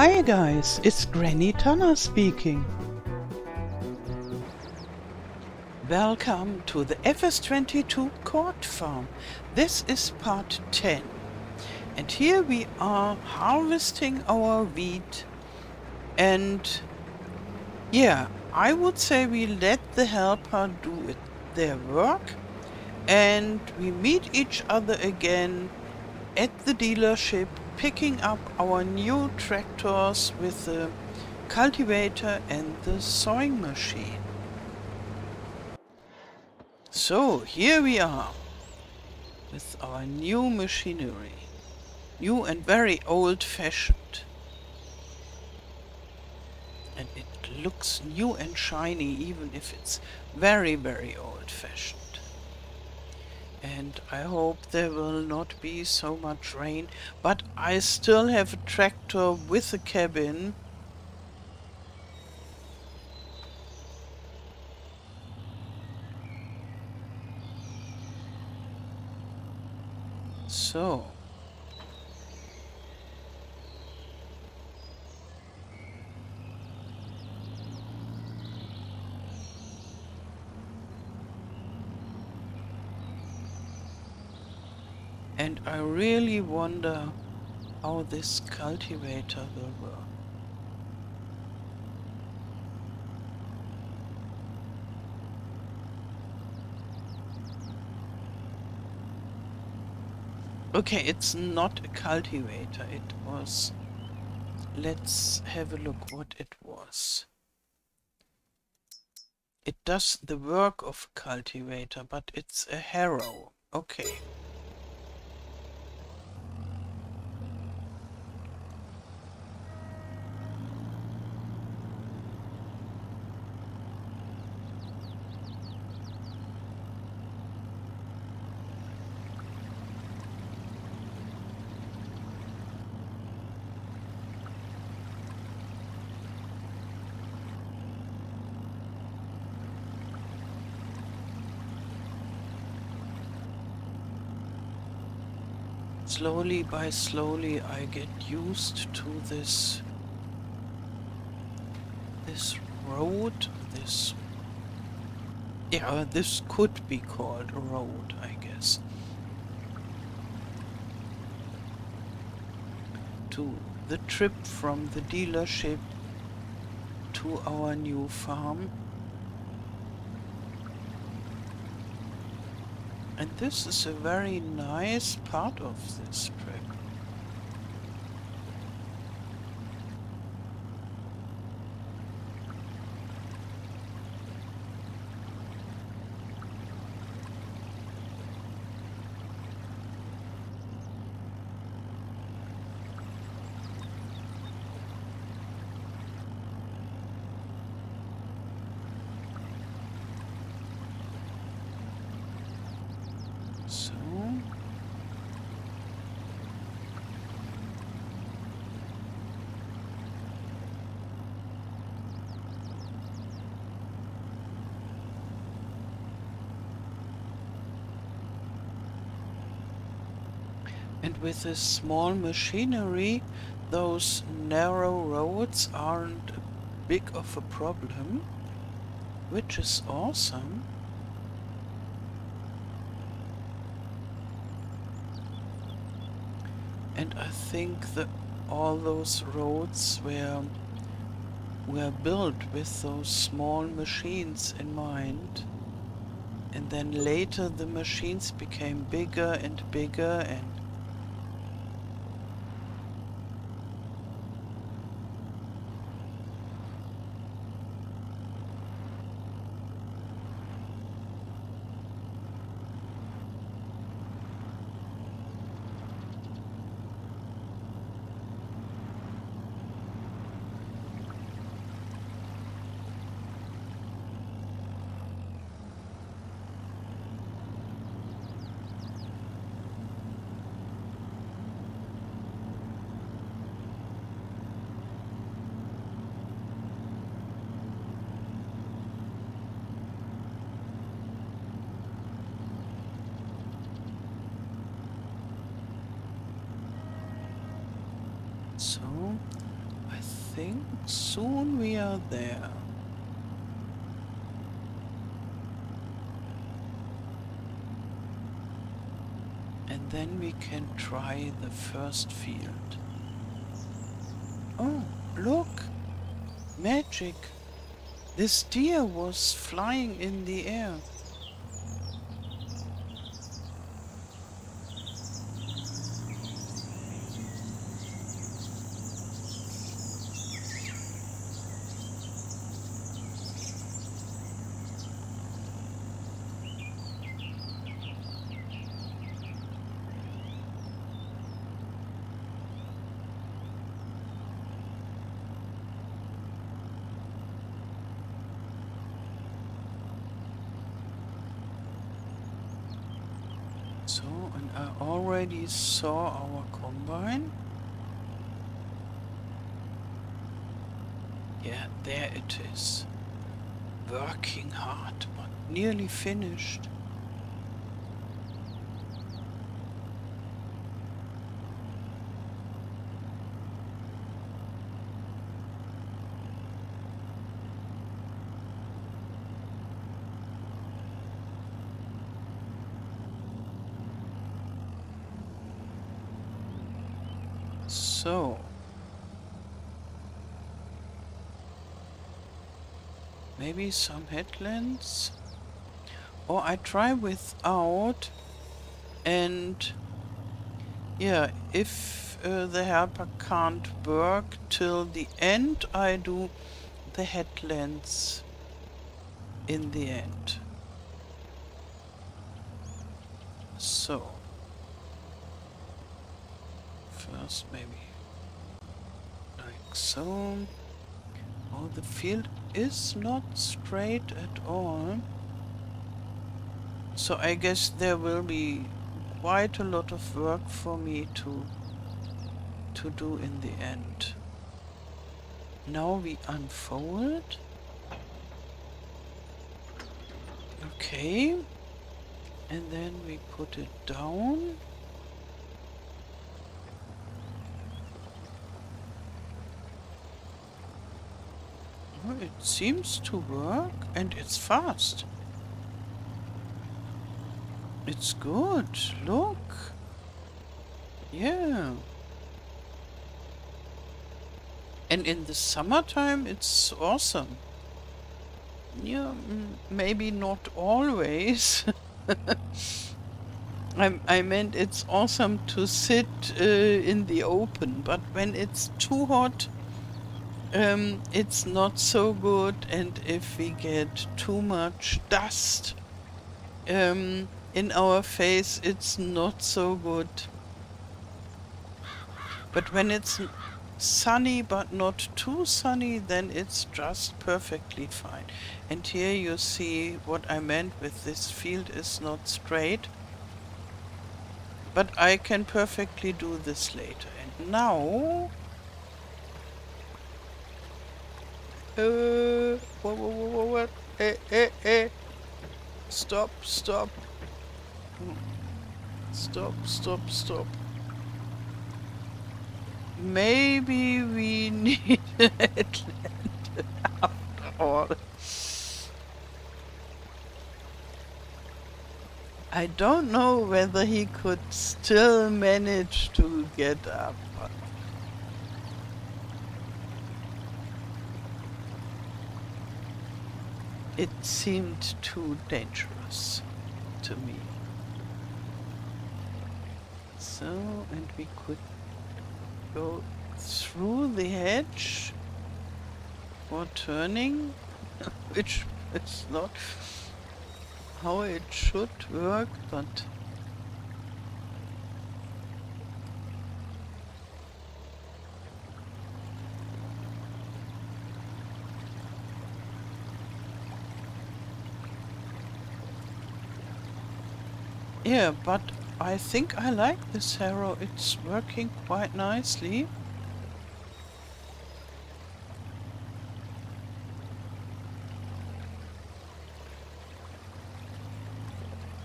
Hi guys, it's Granny Tana speaking. Welcome to the FS22 Court Farm. This is part 10. And here we are harvesting our wheat. And yeah, I would say we let the helper do it, their work. And we meet each other again at the dealership picking up our new tractors with the cultivator and the sowing machine. So here we are with our new machinery. New and very old fashioned. And it looks new and shiny even if it's very very old fashioned and I hope there will not be so much rain but I still have a tractor with a cabin. So And I really wonder how this cultivator will work. Okay, it's not a cultivator, it was... Let's have a look what it was. It does the work of a cultivator, but it's a harrow. Okay. Slowly by slowly I get used to this this road this yeah this could be called a road I guess. To the trip from the dealership to our new farm And this is a very nice part of this trip. And with this small machinery, those narrow roads aren't big of a problem, which is awesome. And I think that all those roads were were built with those small machines in mind. And then later the machines became bigger and bigger and So, I think soon we are there. And then we can try the first field. Oh, look! Magic! This deer was flying in the air. So, and I already saw our combine. Yeah, there it is. Working hard, but nearly finished. So. Maybe some headlands? Or I try without and yeah, if uh, the helper can't work till the end, I do the headlands in the end. So. First maybe like so. Oh, the field is not straight at all. So I guess there will be quite a lot of work for me to to do in the end. Now we unfold. Okay. And then we put it down. It seems to work and it's fast. It's good. Look. Yeah. And in the summertime, it's awesome. Yeah, maybe not always. I, I meant it's awesome to sit uh, in the open, but when it's too hot, um, it's not so good. And if we get too much dust um, in our face, it's not so good. But when it's sunny but not too sunny, then it's just perfectly fine. And here you see what I meant with this field is not straight. But I can perfectly do this later. And now... Uh, what, what, what, what? Eh, eh, eh. Stop, stop. Stop, stop, stop. Maybe we need an headland after all. I don't know whether he could still manage to get up. But it seemed too dangerous to me. So, and we could go through the hedge for turning, which is not how it should work, but yeah, but I think I like this harrow. It's working quite nicely.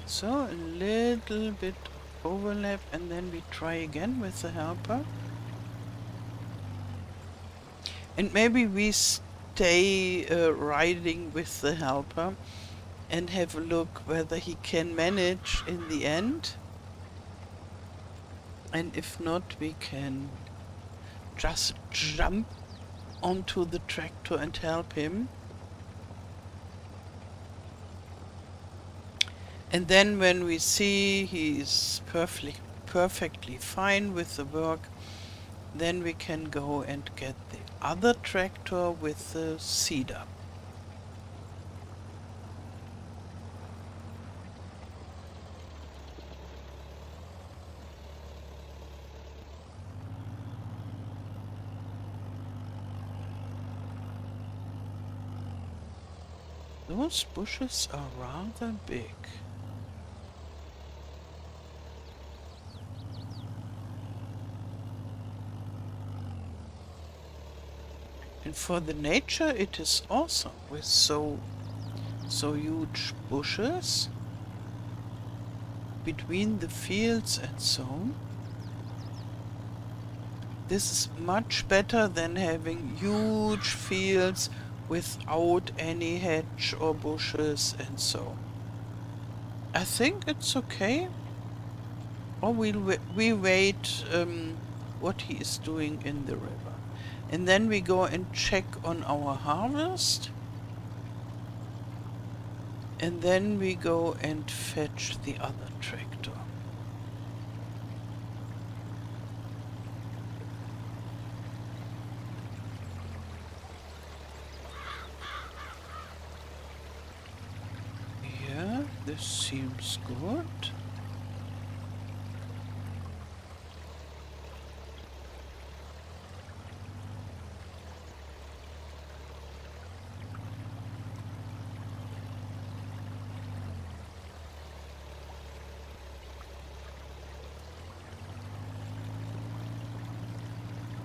So a little bit overlap and then we try again with the helper. And maybe we stay uh, riding with the helper and have a look whether he can manage in the end. And if not, we can just jump onto the tractor and help him. And then when we see he's perfectly, perfectly fine with the work, then we can go and get the other tractor with the seeder. Those bushes are rather big. And for the nature it is awesome with so so huge bushes between the fields and so. This is much better than having huge fields without any hedge or bushes and so. I think it's okay. Or we'll we wait um, what he is doing in the river. And then we go and check on our harvest. And then we go and fetch the other tractor. Yeah, this seems good.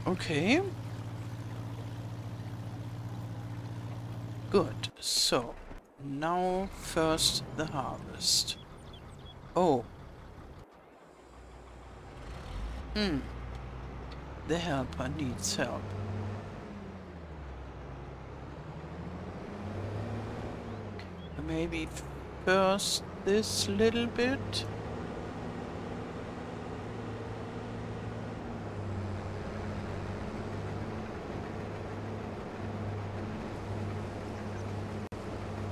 Okay. Good. So, now first the harvest. Oh. Hmm. The helper needs help. Maybe first this little bit.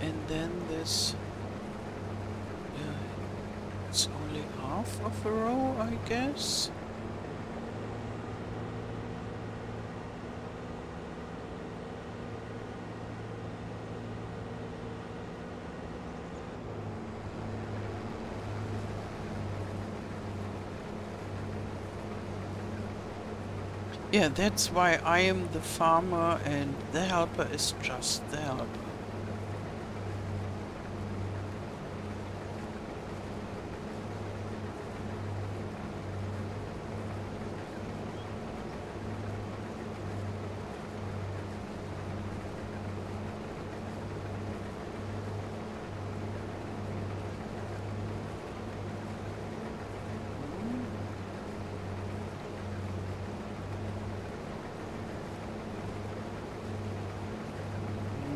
And then this... Yeah, it's only half of a row, I guess. Yeah, that's why I am the farmer and the helper is just the helper.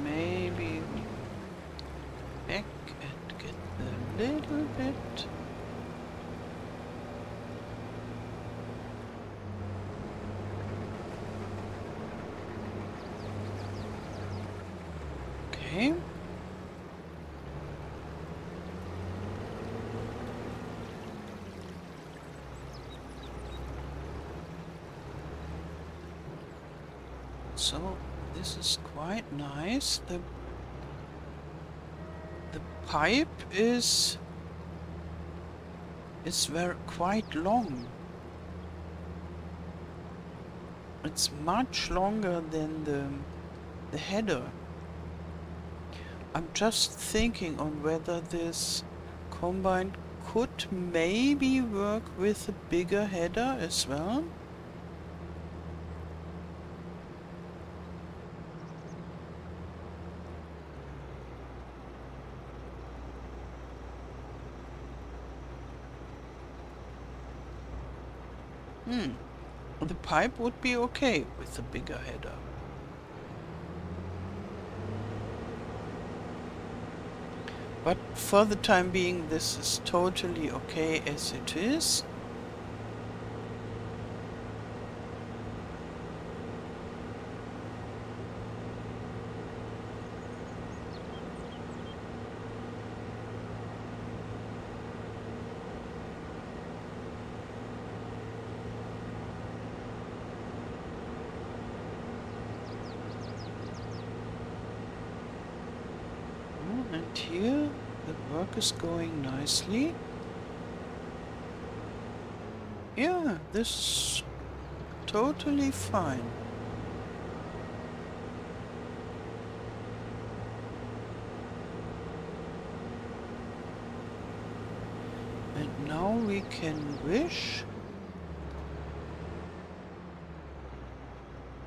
Maybe we back and get the little bit. Okay. So this is quite nice. The pipe is is very quite long. It's much longer than the the header. I'm just thinking on whether this combine could maybe work with a bigger header as well. pipe would be okay with a bigger header. But for the time being this is totally okay as it is. Is going nicely. Yeah, this is totally fine. And now we can wish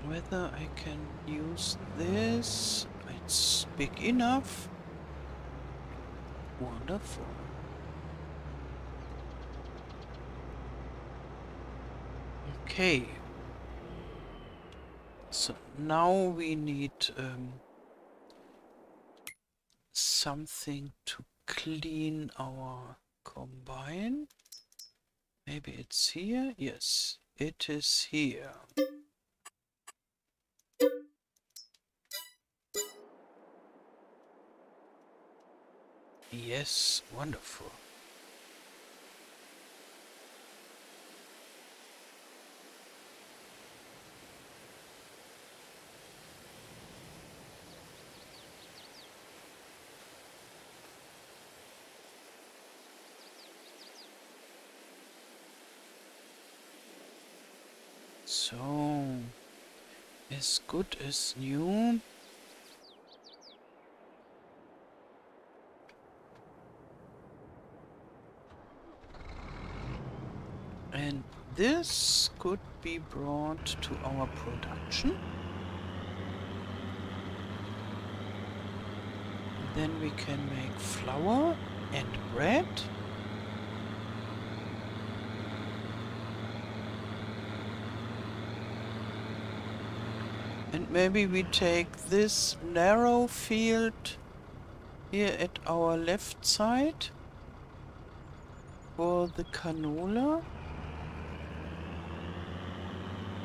whether I can use this. It's big enough. Wonderful. Okay. So now we need um, something to clean our combine. Maybe it's here? Yes, it is here. Yes, wonderful. So, as good as new. And this could be brought to our production. Then we can make flour and bread. And maybe we take this narrow field here at our left side for the canola.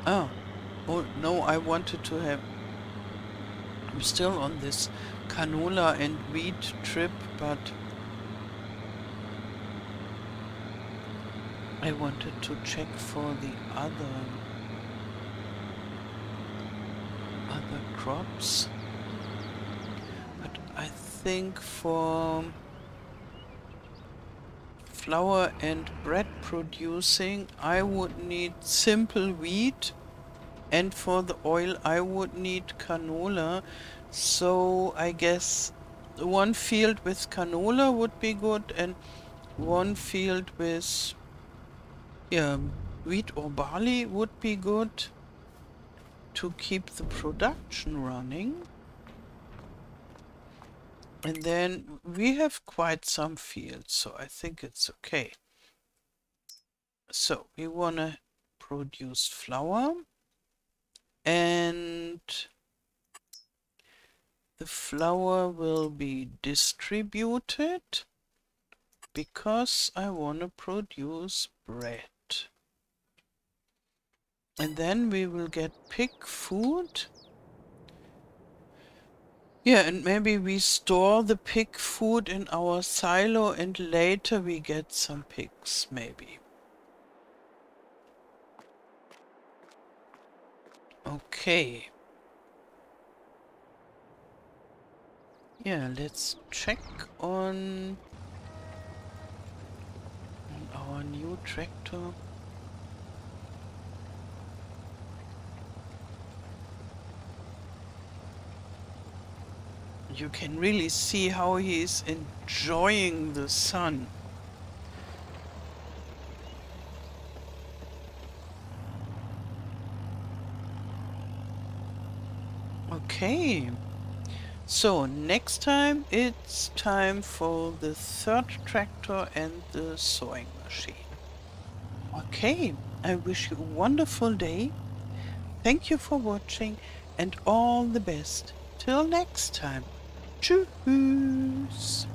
Oh. Oh, no, I wanted to have... I'm still on this canola and wheat trip, but... I wanted to check for the other... other crops. But I think for flour and bread producing I would need simple wheat. And for the oil I would need canola. So I guess one field with canola would be good and one field with yeah wheat or barley would be good to keep the production running and then we have quite some fields, so I think it's okay. So we want to produce flour and the flour will be distributed because I want to produce bread. And then we will get pig food yeah, and maybe we store the pig food in our silo and later we get some pigs, maybe. Okay. Yeah, let's check on, our new tractor. You can really see how he is enjoying the sun. Okay. So next time it's time for the third tractor and the sowing machine. Okay, I wish you a wonderful day. Thank you for watching and all the best. Till next time. Tschüss.